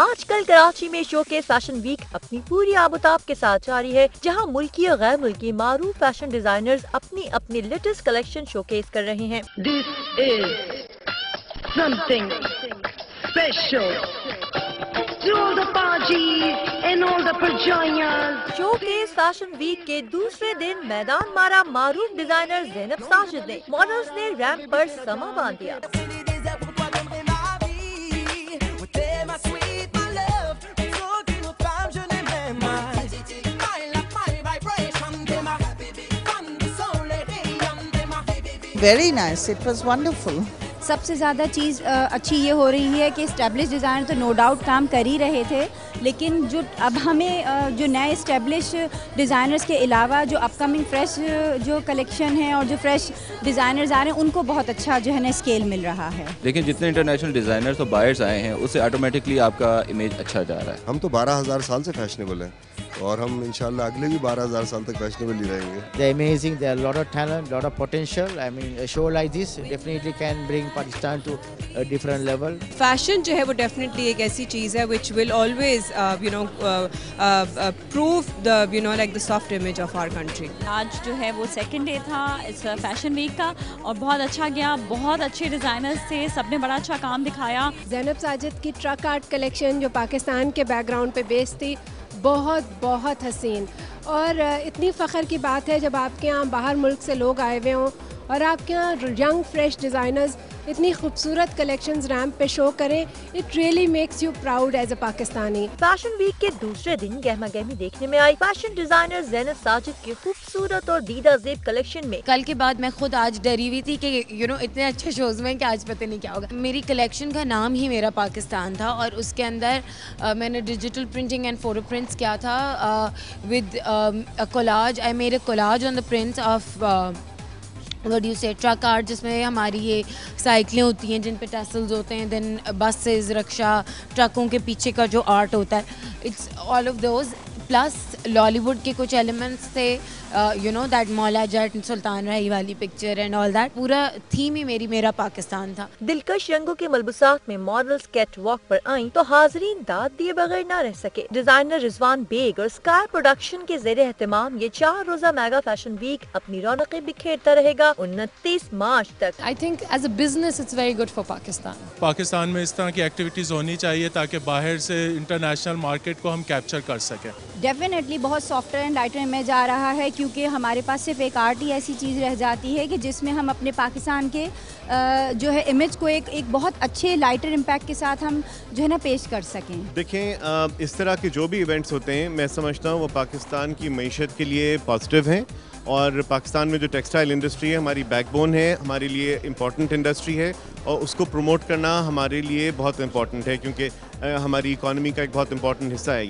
आजकल कराची में शो के फ़ैशन वीक अपनी पूरी आबोताब के साथ जारी है जहाँ मुल्की और गैर मुल्की मारूफ फ़ैशन डिजाइनर्स अपनी अपनी लेटेस्ट कलेक्शन शोकेस कर रहे हैं. शो के फ़ैशन वीक के दूसरे दिन मैदान मारा मारूफ डिज़ाइनर जैनब साजिद ने मॉडल्स ने रैंप पर समा बाँध दिया। Very nice. It was wonderful. सबसे ज़्यादा चीज़ अच्छी ये हो रही है कि इस्टेब्लिश डिज़ाइन तो नो डाउट काम कर ही रहे थे लेकिन जो अब हमें जो नए इस्टेब्लिश डिज़ाइनर्स के अलावा जो अपकमिंग फ्रेश जो कलेक्शन है और जो फ्रेश डिज़ाइनर्स आ रहे हैं उनको बहुत अच्छा जो है ना स्केल मिल रहा है लेकिन जितने इंटरनेशनल डिज़ाइनर्स और बायर्स आए हैं उससे ऑटोमेटिकली आपका इमेज अच्छा जा रहा है हम तो बारह हज़ार साल से फैशनेबल हैं और हम इंशाल्लाह अगले भी बारह हज़ार साल तक फैशनेबल ही रहेंगे. There are a lot of talent, lot of potential. I mean, a show like this definitely can bring Pakistan to a different level. Fashion जो है वो डेफिनेटली एक ऐसी चीज़ है which will always you know prove the you know like the soft image of our country आज जो है वो सेकंड डे था इस फ़ैशन वीक का और बहुत अच्छा गया बहुत अच्छे डिज़ाइनर्स थे सबने बड़ा अच्छा काम दिखाया जैनब साजिद की ट्रक आर्ट कलेक्शन जो पाकिस्तान के बैकग्राउंड पे बेस्ड थी बहुत बहुत हसीन। और इतनी फ़ख्र की बात है जब आपके यहाँ बाहर मुल्क से लोग आए हुए हों और आपके यहाँ यंग फ्रेश डिज़ाइनर्स इतनी खूबसूरत कलेक्शंस रैम्प पे शो करें it really makes you proud as a Pakistani fashion week के दूसरे दिन गहमा गहमी देखने में आई फ़ैशन डिज़ाइनर जैनब साजिद की खूबसूरत और दीदा जेब कलेक्शन में। कल के बाद मैं खुद आज डरी हुई थी कि यू नो इतने अच्छे शोज़ में कि आज पता नहीं क्या होगा। मेरी कलेक्शन का नाम ही मेरा पाकिस्तान था और उसके अंदर अ, मैंने digital printing and photo prints किया था with collage I made a collage on the prints of what you say truck art जिसमें हमारी ये साइकिलें होती हैं, जिन पे टेसल्स होते हैं देन बसेज रक्षा ट्रकों के पीछे का जो आर्ट होता है it's all of those plus Lollywood के कुछ एलिमेंट्स थे you know that Maula Jatt Sultan रही वाली पिक्चर एंड ऑल दैट पूरा थीम ही मेरी मेरा पाकिस्तान था। दिलकश रंगों के मलबूसात में मॉडल्स कैट वॉक पर आईं तो हाजरीन दाद दिए बगैर ना रह सके। डिज़ाइनर रिजवान बेग और स्काई प्रोडक्शन के जेर एहतमाम ये चार रोजा मेगा फ़ैशन वीक अपनी रौनकें बिखेरता रहेगा उनतीस मार्च तक। I think as a business, it's very good for Pakistan. Pakistan में इस तरह की एक्टिविटीज़ होनी चाहिए ताकि बाहर से इंटरनेशनल मार्केट को हम कैप्चर कर सकें। डेफिनेटली बहुत सॉफ्टवेयर एंड लाइटर इमेज आ रहा है क्योंकि हमारे पास सिर्फ़ एक आर्ट ही ऐसी चीज़ रह जाती है कि जिसमें हम अपने पाकिस्तान के जो है इमेज को एक एक बहुत अच्छे लाइटर इम्पैक्ट के साथ हम, जो है ना, पेश कर सकें। देखें इस तरह के जो भी इवेंट्स होते हैं, मैं समझता हूँ वो पाकिस्तान की मीशत के लिए पॉजिटिव हैं और पाकिस्तान में जो टेक्सटाइल इंडस्ट्री है, हमारी बैकबोन है, हमारे लिए इंपॉर्टेंट इंडस्ट्री है और उसको प्रमोट करना हमारे लिए बहुत इंपॉर्टेंट है क्योंकि हमारी इकॉनमी का एक बहुत इंपॉर्टेंट हिस्सा है